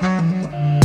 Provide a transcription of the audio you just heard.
嗯。